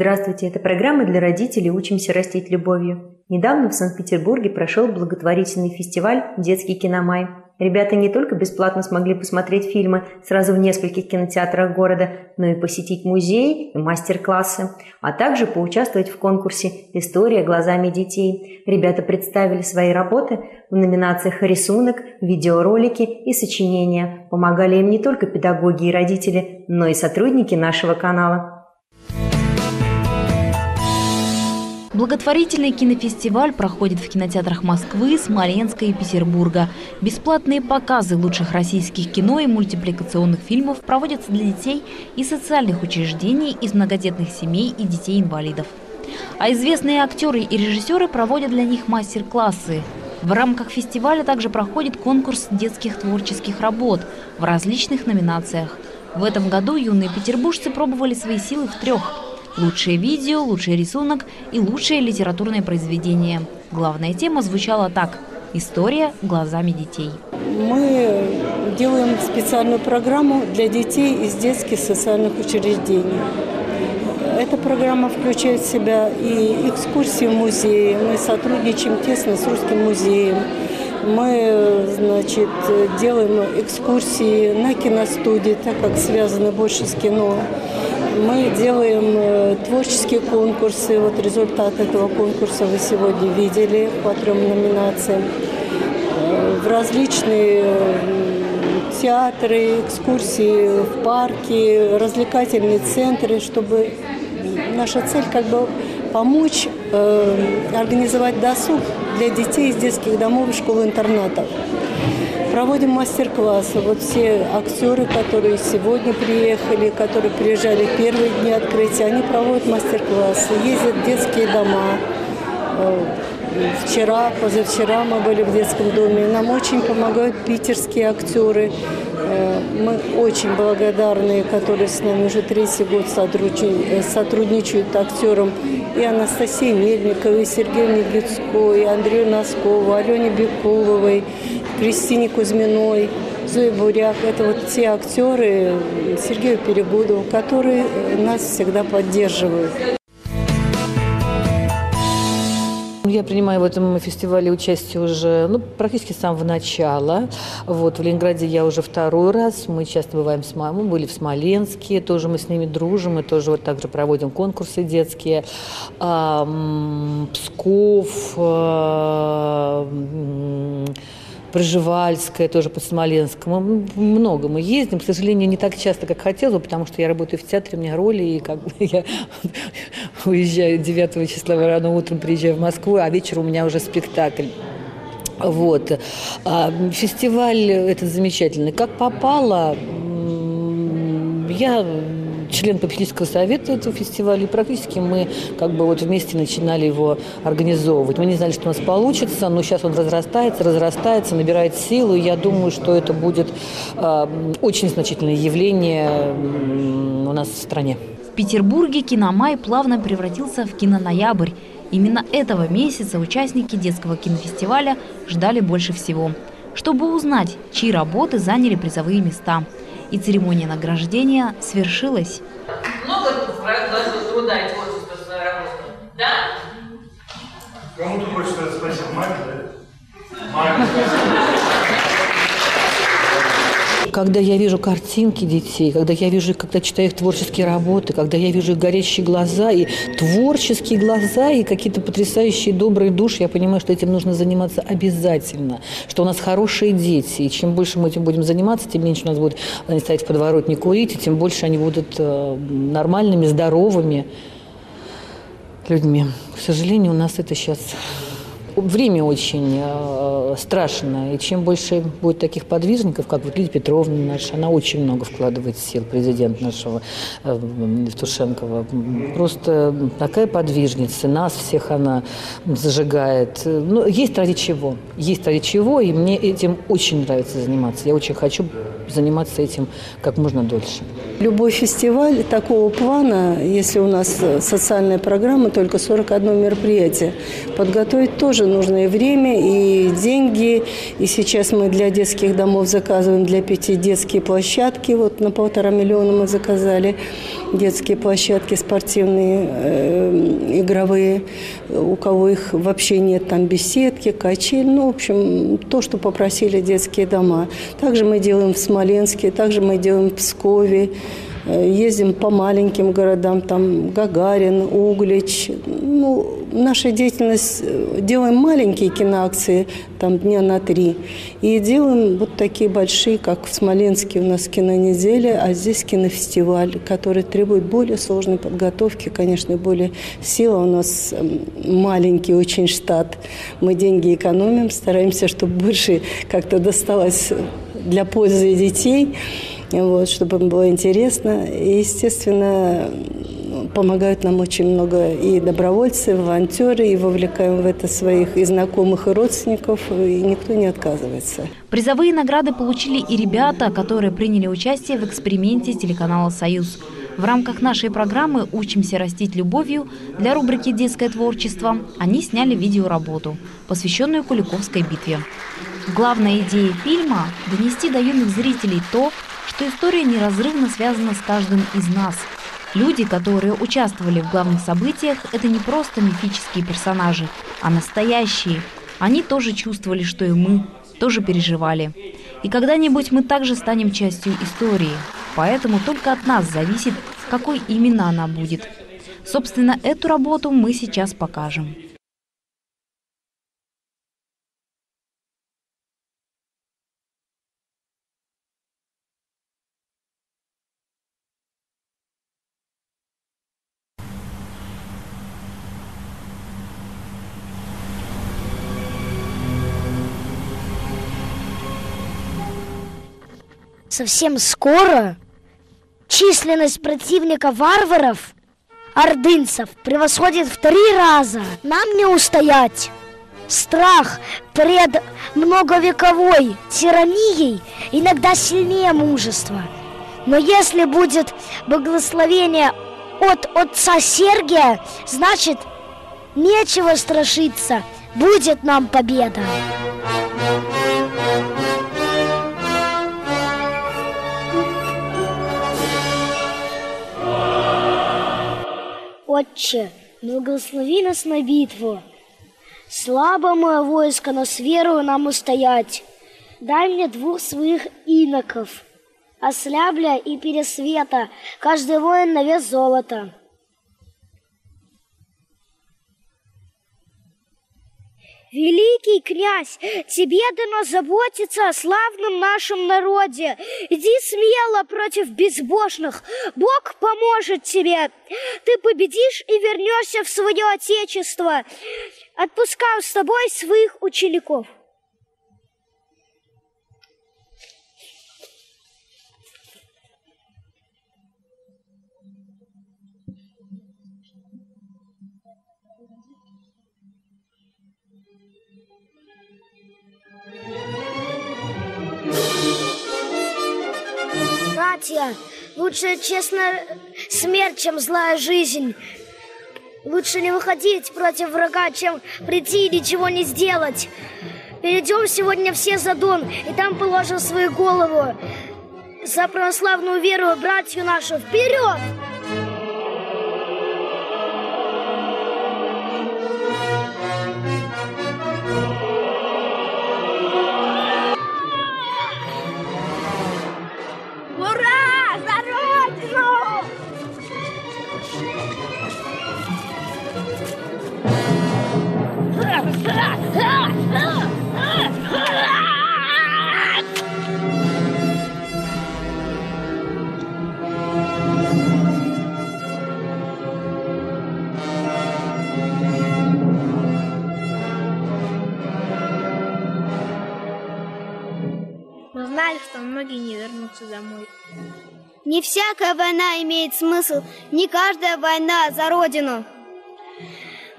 Здравствуйте, это программа для родителей «Учимся растить любовью». Недавно в Санкт-Петербурге прошел благотворительный фестиваль «Детский киномай». Ребята не только бесплатно смогли посмотреть фильмы сразу в нескольких кинотеатрах города, но и посетить музеи и мастер-классы, а также поучаствовать в конкурсе «История глазами детей». Ребята представили свои работы в номинациях «Рисунок», «Видеоролики» и «Сочинения». Помогали им не только педагоги и родители, но и сотрудники нашего канала. Благотворительный кинофестиваль проходит в кинотеатрах Москвы, Смоленска и Петербурга. Бесплатные показы лучших российских кино и мультипликационных фильмов проводятся для детей и социальных учреждений из многодетных семей и детей-инвалидов. А известные актеры и режиссеры проводят для них мастер-классы. В рамках фестиваля также проходит конкурс детских творческих работ в различных номинациях. В этом году юные петербуржцы пробовали свои силы в трех Лучшее видео, лучший рисунок и лучшее литературное произведение. Главная тема звучала так – история глазами детей. Мы делаем специальную программу для детей из детских социальных учреждений. Эта программа включает в себя и экскурсии в музее. Мы сотрудничаем тесно с Русским музеем. Мы, значит, делаем экскурсии на киностудии, так как связаны больше с кино. Мы делаем э, творческие конкурсы. Вот результат этого конкурса вы сегодня видели по трем номинациям. Э, в различные театры, экскурсии в парки, развлекательные центры, чтобы наша цель как бы помочь э, организовать досуг для детей из детских домов и школ-интернатов. Проводим мастер-классы. Вот все актеры, которые сегодня приехали, которые приезжали первые дни открытия, они проводят мастер-классы, ездят в детские дома. Э, вчера, позавчера мы были в детском доме. Нам очень помогают питерские актеры. Э, мы очень благодарны, которые с нами уже третий год э, сотрудничают актерам. И Анастасии Мельниковой, и Сергею Негрицкой, и Андрею Носкову, Алене Бекуловой, Кристине Кузьминой, Зои Буряк. Это вот те актеры, Сергею Перегудову, которые нас всегда поддерживают. Я принимаю в этом фестивале участие уже ну, практически с самого начала. Вот, в Ленинграде я уже второй раз. Мы часто бываем с мамой, были в Смоленске, тоже мы с ними дружим, мы тоже вот также проводим конкурсы детские. Псков, Пржевальская, тоже по Смоленскому. Много мы ездим, к сожалению, не так часто, как хотела, потому что я работаю в театре, у меня роли, и как бы я уезжаю 9 числа рано утром, приезжаю в Москву, а вечером у меня уже спектакль. Вот. А фестиваль этот замечательный. Как попало, я член попечительского совета этого фестиваля, и практически мы как бы вот вместе начинали его организовывать. Мы не знали, что у нас получится, но сейчас он разрастается, разрастается, набирает силу, и я думаю, что это будет э, очень значительное явление у нас в стране. В Петербурге киномай плавно превратился в киноноябрь. Именно этого месяца участники детского кинофестиваля ждали больше всего, чтобы узнать, чьи работы заняли призовые места – и церемония награждения свершилась. Много труда и творчества в своей работе, да? Кому-то хочется сказать спасибо маме, да? Маме когда я вижу картинки детей, когда я вижу, когда читаю их творческие работы, когда я вижу их горящие глаза и творческие глаза и какие-то потрясающие добрые души, я понимаю, что этим нужно заниматься обязательно, что у нас хорошие дети, и чем больше мы этим будем заниматься, тем меньше у нас будут они стоять в подворотне курить, и тем больше они будут э, нормальными, здоровыми людьми. К сожалению, у нас это сейчас время очень э, страшное. И чем больше будет таких подвижников, как вот Лидия Петровна наша, она очень много вкладывает сил, президент нашего э. Просто такая подвижница, нас всех она зажигает. Ну, есть ради чего. Есть ради чего, и мне этим очень нравится заниматься. Я очень хочу заниматься этим как можно дольше. Любой фестиваль такого плана, если у нас социальная программа, только 41 мероприятие, подготовить тоже нужно и время, и деньги. И сейчас мы для детских домов заказываем для пяти детские площадки. Вот на полтора миллиона мы заказали детские площадки спортивные, э, игровые. У кого их вообще нет, там беседки, качель. Ну, в общем, то, что попросили детские дома. Также мы делаем в Смоленске, также мы делаем в Пскове. Э, ездим по маленьким городам, там Гагарин, Углич. Ну, наша деятельность, э, делаем маленькие киноакции, там дня на три. И делаем вот такие большие, как в Смоленске у нас кинонеделя, а здесь кинофестиваль, который требует более сложной подготовки, конечно, более сила. У нас эм, маленький очень штат. Мы деньги экономим, стараемся, чтобы больше как-то досталось для пользы детей вот, чтобы им было интересно. И, естественно, помогают нам очень много и добровольцы, и волонтеры, и вовлекаем в это своих и знакомых, и родственников, и никто не отказывается. Призовые награды получили и ребята, которые приняли участие в эксперименте телеканала «Союз». В рамках нашей программы «Учимся растить любовью» для рубрики «Детское творчество» они сняли видеоработу, посвященную Куликовской битве. Главная идея фильма – донести до юных зрителей то, что история неразрывно связана с каждым из нас. Люди, которые участвовали в главных событиях, это не просто мифические персонажи, а настоящие. Они тоже чувствовали, что и мы, тоже переживали. И когда-нибудь мы также станем частью истории. Поэтому только от нас зависит, какой именно она будет. Собственно, эту работу мы сейчас покажем. Совсем скоро численность противника варваров, ордынцев, превосходит в три раза. Нам не устоять. Страх пред многовековой тиранией иногда сильнее мужества. Но если будет благословение от отца Сергия, значит, нечего страшиться, будет нам победа. Отче, благослови нас на битву. Слабо мое войско, но с верою нам устоять. Дай мне двух своих иноков, ослябля и пересвета, каждый воин на вес золота. Великий князь, тебе дано заботиться о славном нашем народе. Иди смело против безбожных. Бог поможет тебе. Ты победишь и вернешься в свое отечество. Отпускаю с тобой своих учеников. Братья, лучше честно смерть, чем злая жизнь. Лучше не выходить против врага, чем прийти и ничего не сделать. Перейдем сегодня все за Дон, и там положим свою голову. За православную веру братью нашу вперед! Многие не вернутся домой. Не всякая война имеет смысл, не каждая война за родину.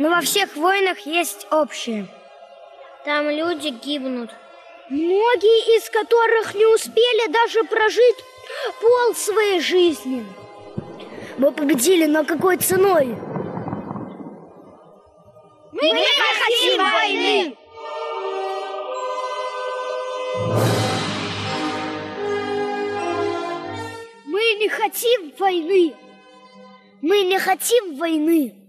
Но во всех войнах есть общее. Там люди гибнут. Многие из которых не успели даже прожить пол своей жизни. Мы победили, но какой ценой? Мы не хотим войны! Мы не хотим войны! Мы не хотим войны!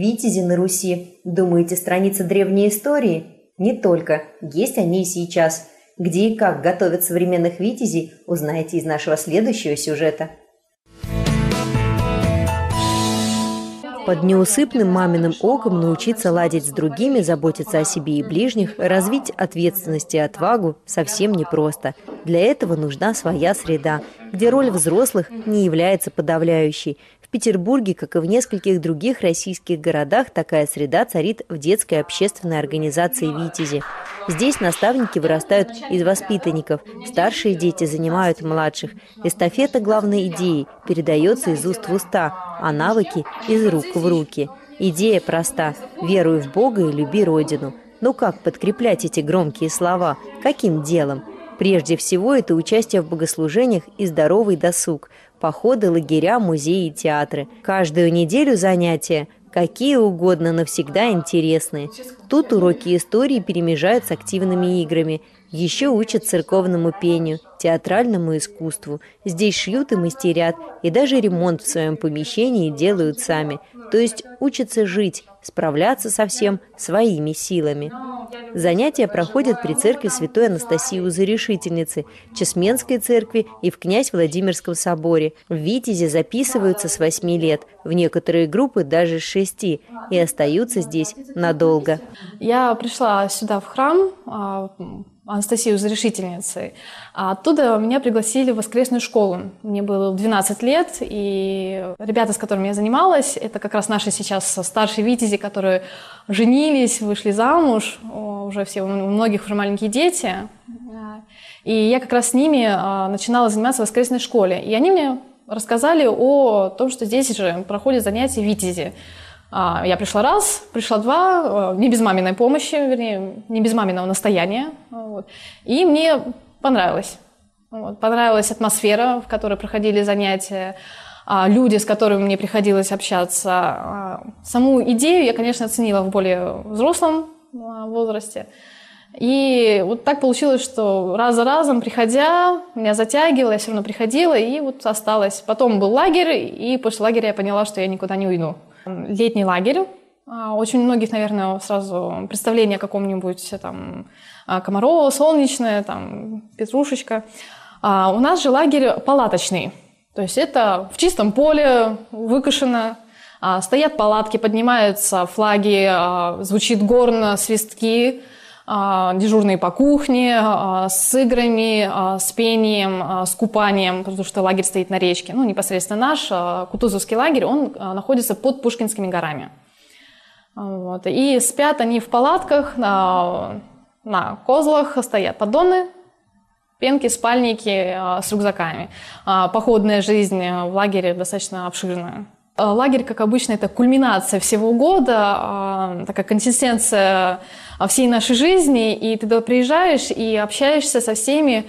Витязи на Руси. Думаете, страница древней истории? Не только. Есть они и сейчас. Где и как готовят современных витязей, узнаете из нашего следующего сюжета. Под неусыпным маминым оком научиться ладить с другими, заботиться о себе и ближних, развить ответственность и отвагу совсем непросто. Для этого нужна своя среда, где роль взрослых не является подавляющей. Петербурге, как и в нескольких других российских городах, такая среда царит в детской общественной организации «Витязи». Здесь наставники вырастают из воспитанников, старшие дети занимают младших. Эстафета главной идеи передается из уст в уста, а навыки – из рук в руки. Идея проста – веруй в Бога и люби Родину. Но как подкреплять эти громкие слова? Каким делом? Прежде всего, это участие в богослужениях и здоровый досуг походы, лагеря, музеи и театры. Каждую неделю занятия какие угодно, навсегда интересные. Тут уроки истории перемежают с активными играми. Еще учат церковному пению, театральному искусству. Здесь шьют и мастерят, и даже ремонт в своем помещении делают сами. То есть учатся жить, справляться со всем своими силами. Занятия проходят при церкви Святой Анастасии Узорешительницы, Чесменской церкви и в князь Владимирском соборе. В Витязе записываются с 8 лет, в некоторые группы даже с 6, и остаются здесь надолго. Я пришла сюда в храм Анастасию Зарешительницей. А оттуда меня пригласили в воскресную школу. Мне было 12 лет, и ребята, с которыми я занималась, это как раз наши сейчас старшие витязи, которые женились, вышли замуж, уже все, у многих уже маленькие дети. И я как раз с ними а, начинала заниматься в воскресной школе. И они мне рассказали о том, что здесь же проходят занятия витязи. А, я пришла раз, пришла два, э, не без маминой помощи, вернее, не без маминого настояния. Вот. И мне понравилось. Вот. Понравилась атмосфера, в которой проходили занятия, а, люди, с которыми мне приходилось общаться. А, саму идею я, конечно, оценила в более взрослом возрасте. И вот так получилось, что раз за разом, приходя, меня затягивало, я все равно приходила, и вот осталась. Потом был лагерь, и после лагеря я поняла, что я никуда не уйду летний лагерь. А, очень многих, наверное, сразу представление о каком-нибудь там а, Комарово, Солнечное, там, Петрушечка. А у нас же лагерь палаточный. То есть это в чистом поле, выкашено, стоят палатки, поднимаются флаги, звучит горно, свистки, дежурные по кухне, с играми, с пением, с купанием, потому что лагерь стоит на речке. Ну, непосредственно наш Кутузовский лагерь, он находится под Пушкинскими горами. Вот. И спят они в палатках, на, на козлах, стоят поддоны, пенки, спальники с рюкзаками. Походная жизнь в лагере достаточно обширная. Лагерь, как обычно, это кульминация всего года, такая консистенция всей нашей жизни, и ты туда приезжаешь и общаешься со всеми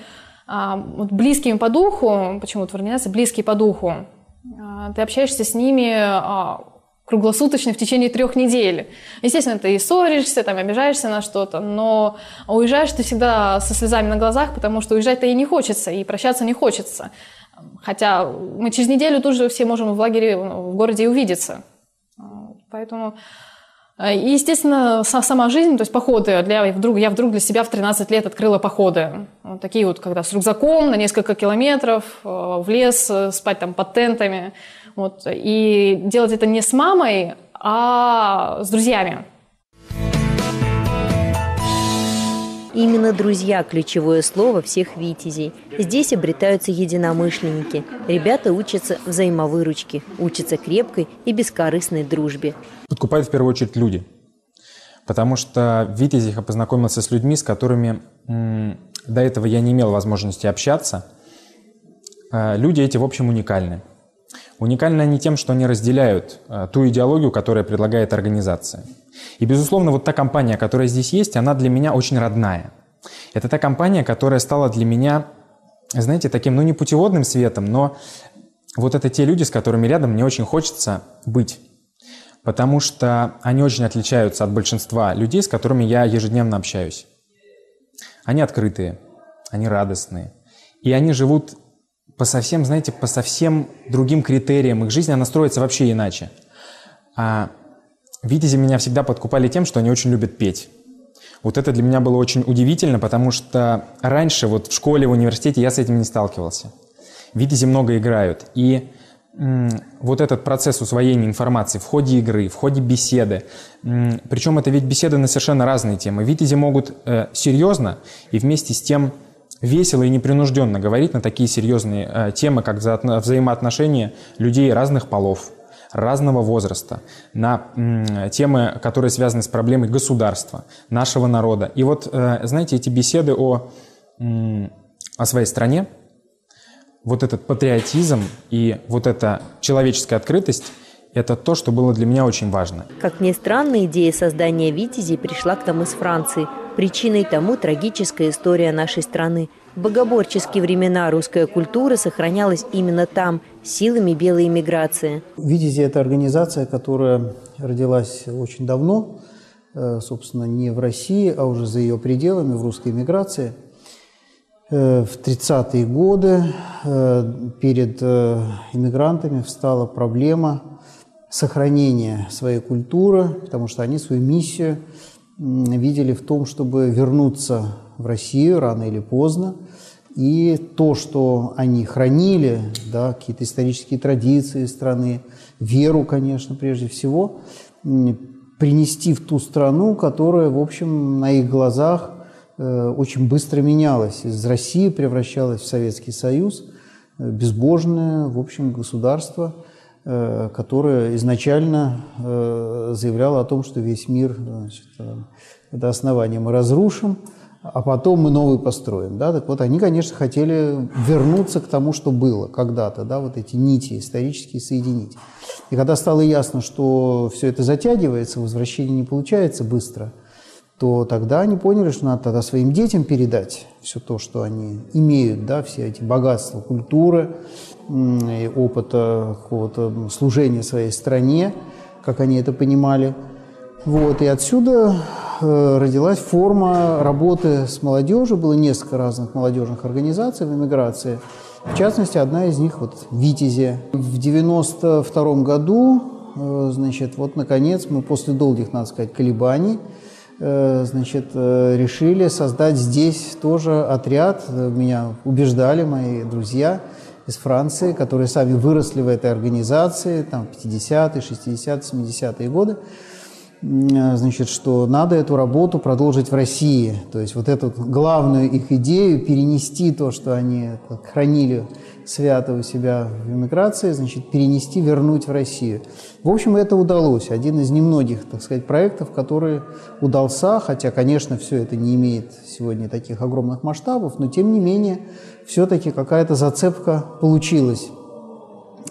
а, близкими по духу, почему-то организация близкие по духу. А, ты общаешься с ними а, круглосуточно в течение трех недель. Естественно, ты и ссоришься, там, обижаешься на что-то, но уезжаешь ты всегда со слезами на глазах, потому что уезжать-то и не хочется, и прощаться не хочется. Хотя мы через неделю тут же все можем в лагере, в городе увидеться. Поэтому Э, и, естественно, сама жизнь, то есть походы. Для, вдруг, я вдруг для себя в 13 лет открыла походы. Вот такие вот, когда с рюкзаком на несколько километров э, в лес, э, спать там под тентами. Вот. И делать это не с мамой, а с друзьями. Именно друзья – ключевое слово всех витязей. Здесь обретаются единомышленники. Ребята учатся взаимовыручке, учатся крепкой и бескорыстной дружбе. Подкупают в первую очередь люди. Потому что в познакомился с людьми, с которыми до этого я не имел возможности общаться. э, люди эти, в общем, уникальны. Уникальны они тем, что они разделяют э, ту идеологию, которая предлагает организация. И, безусловно, вот та компания, которая здесь есть, она для меня очень родная. Это та компания, которая стала для меня, знаете, таким, ну, не путеводным светом, но вот это те люди, с которыми рядом мне очень хочется быть. Потому что они очень отличаются от большинства людей, с которыми я ежедневно общаюсь. Они открытые, они радостные. И они живут по совсем, знаете, по совсем другим критериям. Их жизнь, она строится вообще иначе. А Витязи меня всегда подкупали тем, что они очень любят петь. Вот это для меня было очень удивительно, потому что раньше вот в школе, в университете я с этим не сталкивался. Витязи много играют. И вот этот процесс усвоения информации в ходе игры, в ходе беседы, причем это ведь беседы на совершенно разные темы. Витязи могут э, серьезно и вместе с тем весело и непринужденно говорить на такие серьезные э, темы, как вза взаимоотношения людей разных полов, разного возраста, на темы, которые связаны с проблемой государства, нашего народа. И вот, э, знаете, эти беседы о, о своей стране, вот этот патриотизм и вот эта человеческая открытость – это то, что было для меня очень важно. Как ни странно, идея создания «Витязей» пришла к нам из Франции. Причиной тому трагическая история нашей страны. Богоборческие времена русская культура сохранялась именно там, силами белой эмиграции. «Витязи» – это организация, которая родилась очень давно, э, собственно, не в России, а уже за ее пределами, в русской эмиграции – Э, в 30-е годы э, перед иммигрантами встала проблема сохранения своей культуры, потому что они свою миссию видели в том, чтобы вернуться в Россию рано или поздно. И то, что они хранили, да, какие-то исторические традиции страны, веру, конечно, прежде всего, принести в ту страну, которая, в общем, на их глазах Э, очень быстро менялась. Из России превращалась в Советский Союз, э, безбожное, в общем, государство, э, которое изначально заявляло о том, что весь мир, значит, это основание мы разрушим, а потом мы новый построим. Да? Так вот, они, конечно, хотели вернуться к тому, что было когда-то, да, вот эти нити исторические соединить. И когда стало ясно, что все это затягивается, возвращение не получается быстро – то тогда они поняли, что надо тогда своим детям передать все то, что они имеют, да, все эти богатства культуры, опыта какого-то служения своей стране, как они это понимали. Вот, и отсюда э, родилась форма работы с молодежью. Было несколько разных молодежных организаций в эмиграции. В частности, одна из них вот «Витязи». В 92 году, э, значит, вот, наконец, мы после долгих, надо сказать, колебаний – Э, значит, решили создать здесь тоже отряд. Меня убеждали мои друзья из Франции, которые сами выросли в этой организации, там, 50-е, 60-е, 70-е годы, значит, что надо эту работу продолжить в России. То есть вот эту главную их идею перенести то, что они хранили свято у себя в эмиграции, значит, перенести, вернуть в Россию. В общем, это удалось. Один из немногих, так сказать, проектов, который удался, хотя, конечно, все это не имеет сегодня таких огромных масштабов, но, тем не менее, все-таки какая-то зацепка получилась.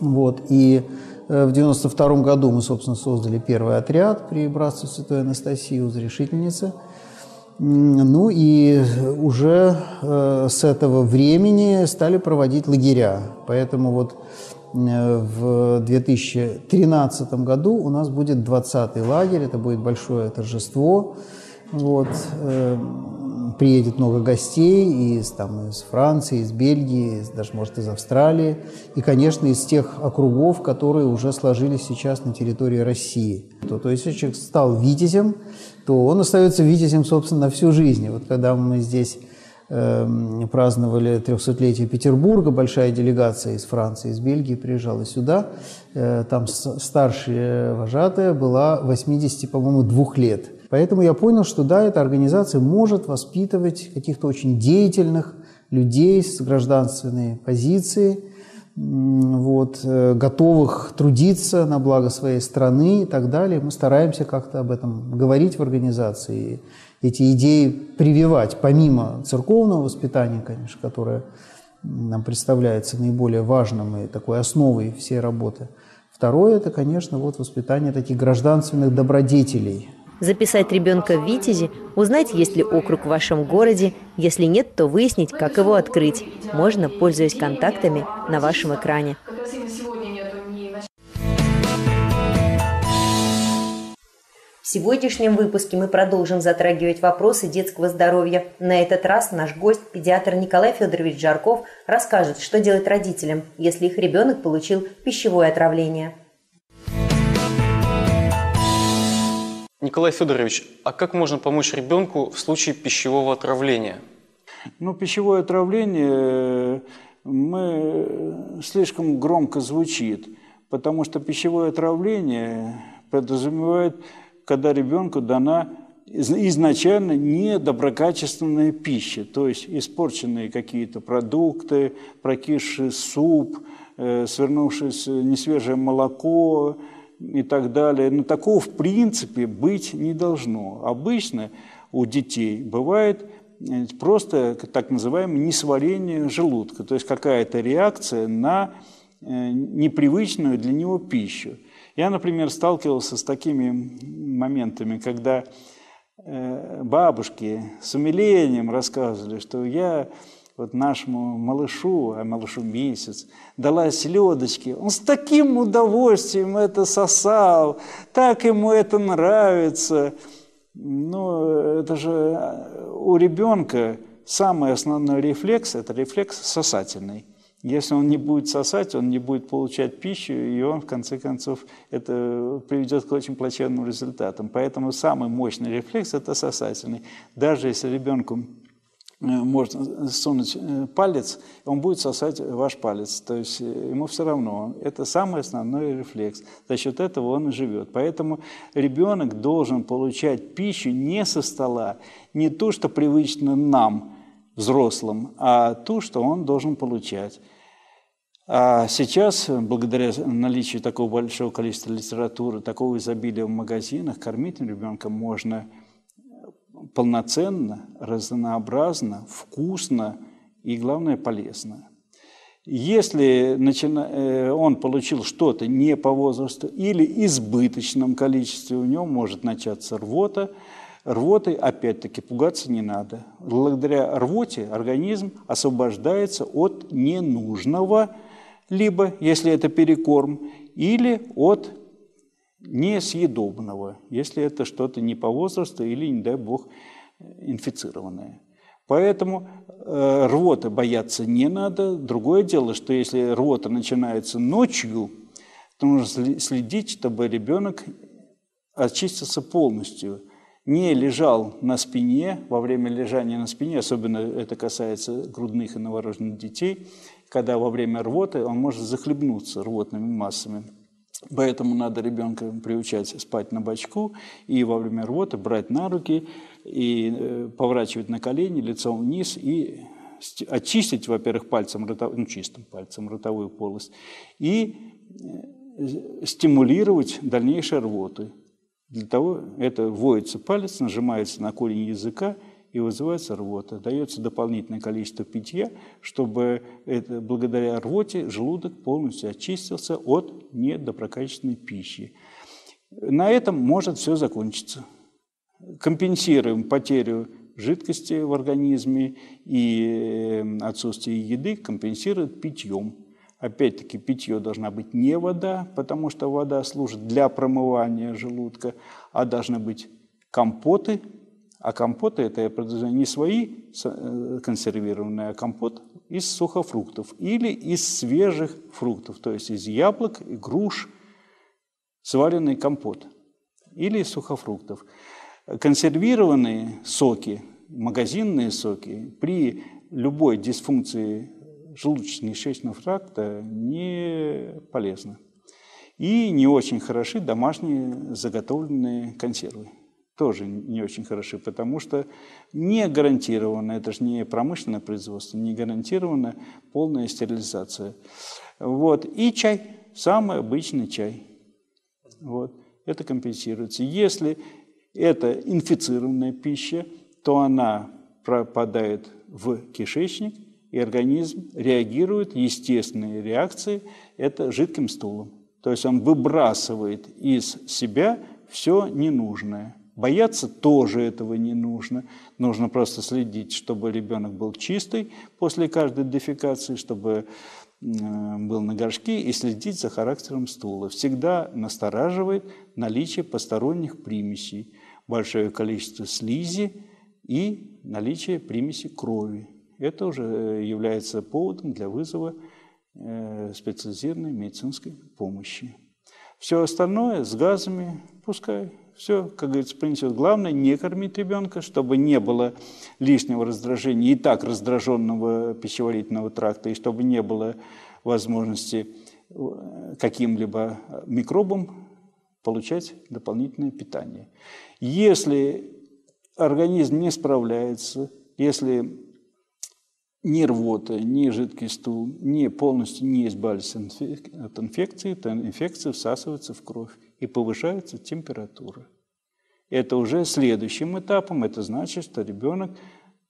Вот. И э, в 92 году мы, собственно, создали первый отряд при братстве Святой Анастасии, узрешительницы – ну и уже э, с этого времени стали проводить лагеря. Поэтому вот э, в 2013 году у нас будет 20-й лагерь, это будет большое торжество. Вот, э, приедет много гостей из, там, из Франции, из Бельгии, из, даже, может, из Австралии. И, конечно, из тех округов, которые уже сложились сейчас на территории России. То, то есть, если человек стал витязем, то он остается витязем, собственно, на всю жизнь. Вот когда мы здесь э, праздновали 300-летие Петербурга, большая делегация из Франции, из Бельгии приезжала сюда, э, там старшая вожатая была 80, по-моему, двух лет. Поэтому я понял, что да, эта организация может воспитывать каких-то очень деятельных людей с гражданственной позицией, вот, э, готовых трудиться на благо своей страны и так далее. Мы стараемся как-то об этом говорить в организации, эти идеи прививать, помимо церковного воспитания, конечно, которое нам представляется наиболее важным и такой основой всей работы. Второе – это, конечно, вот воспитание таких гражданственных добродетелей. Записать ребенка в Витязи, узнать, есть ли округ в вашем городе, если нет, то выяснить, как его открыть. Можно, пользуясь контактами на вашем экране. В сегодняшнем выпуске мы продолжим затрагивать вопросы детского здоровья. На этот раз наш гость, педиатр Николай Федорович Жарков, расскажет, что делать родителям, если их ребенок получил пищевое отравление. Николай Федорович, а как можно помочь ребенку в случае пищевого отравления? Ну, пищевое отравление э, мы э, слишком громко звучит, потому что пищевое отравление подразумевает когда ребенку дана изначально недоброкачественная пища, то есть испорченные какие-то продукты, прокисший суп, э, свернувшееся несвежее молоко и так далее. Но такого в принципе быть не должно. Обычно у детей бывает э, просто так называемое несварение желудка, то есть какая-то реакция на э, непривычную для него пищу. Я, например, сталкивался с такими моментами, когда э, бабушки с умилением рассказывали, что я вот нашему малышу, а малышу месяц, дала селедочки. Он с таким удовольствием это сосал, так ему это нравится. Но это же э, у ребенка самый основной рефлекс – это рефлекс сосательный. Если он не будет сосать, он не будет получать пищу, и он, в конце концов, это приведет к очень плачевным результатам. Поэтому самый мощный рефлекс – это сосательный. Даже если ребенку можно сунуть э, палец, он будет сосать ваш палец. То есть э, ему все равно. Это самый основной рефлекс. За счет этого он и живет. Поэтому ребенок должен получать пищу не со стола, не то, что привычно нам – взрослым, а ту, что он должен получать. А сейчас, благодаря наличию такого большого количества литературы, такого изобилия в магазинах, кормить ребенка можно полноценно, разнообразно, вкусно и, главное, полезно. Если э, он получил что-то не по возрасту или избыточном количестве, у него может начаться рвота – Рвотой, опять-таки, пугаться не надо. Благодаря рвоте организм освобождается от ненужного, либо, если это перекорм, или от несъедобного, если это что-то не по возрасту или, не дай бог, инфицированное. Поэтому э, рвоты бояться не надо. Другое дело, что если рвота начинается ночью, то нужно следить, чтобы ребенок очистился полностью – не лежал на спине, во время лежания на спине, особенно это касается грудных и новорожденных детей, когда во время рвоты он может захлебнуться рвотными массами. Поэтому надо ребенка приучать спать на бочку и во время рвоты брать на руки и э, поворачивать на колени лицом вниз и очистить, во-первых, пальцем, ну, чистым пальцем ротовую полость и э, стимулировать дальнейшие рвоты. Для того это вводится палец, нажимается на корень языка и вызывается рвота. Дается дополнительное количество питья, чтобы это, благодаря рвоте желудок полностью очистился от недоброкачественной пищи. На этом может все закончиться. Компенсируем потерю жидкости в организме и э, отсутствие еды, компенсирует питьем. Опять-таки, питье должна быть не вода, потому что вода служит для промывания желудка, а должны быть компоты. А компоты – это, я подразумеваю, не свои э, консервированные, а компот из сухофруктов или из свежих фруктов, то есть из яблок и груш, сваренный компот или из сухофруктов. Консервированные соки, магазинные соки при любой дисфункции желудочно-кишечного тракта не полезно. И не очень хороши домашние заготовленные консервы. Тоже не очень хороши, потому что не гарантировано, это же не промышленное производство, не гарантирована полная стерилизация. Вот. И чай, самый обычный чай. Вот. Это компенсируется. Если это инфицированная пища, то она пропадает в кишечник – и организм реагирует естественные реакции, это жидким стулом. То есть он выбрасывает из себя все ненужное. Бояться тоже этого не нужно. Нужно просто следить, чтобы ребенок был чистый после каждой дефекации, чтобы был на горшке и следить за характером стула. Всегда настораживает наличие посторонних примесей, большое количество слизи и наличие примеси крови. Это уже э, является поводом для вызова э, специализированной медицинской помощи. Все остальное с газами пускай. Все, как говорится, принесет. Главное не кормить ребенка, чтобы не было лишнего раздражения и так раздраженного пищеварительного тракта, и чтобы не было возможности э, каким-либо микробам получать дополнительное питание. Если организм не справляется, если ни рвота, ни жидкий стул не полностью не избавились от инфекции, то инфекция всасывается в кровь и повышается температура. Это уже следующим этапом, это значит, что ребенок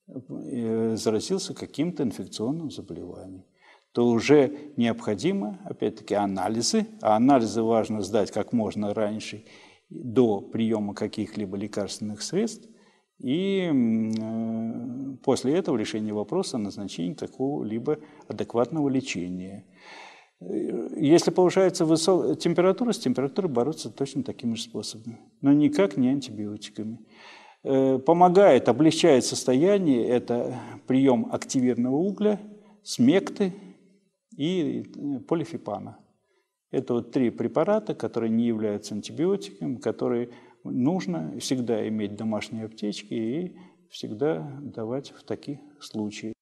э, заразился каким-то инфекционным заболеванием то уже необходимо, опять-таки, анализы. А анализы важно сдать как можно раньше, до приема каких-либо лекарственных средств – и э, после этого решение вопроса о назначении какого-либо адекватного лечения. Если повышается высок... температура, с температурой бороться точно таким же способом, но никак не антибиотиками. Э, помогает, облегчает состояние, это прием активированного угля, смекты и э, полифипана. Это вот три препарата, которые не являются антибиотиками, которые нужно всегда иметь домашние аптечки и всегда давать в таких случаях.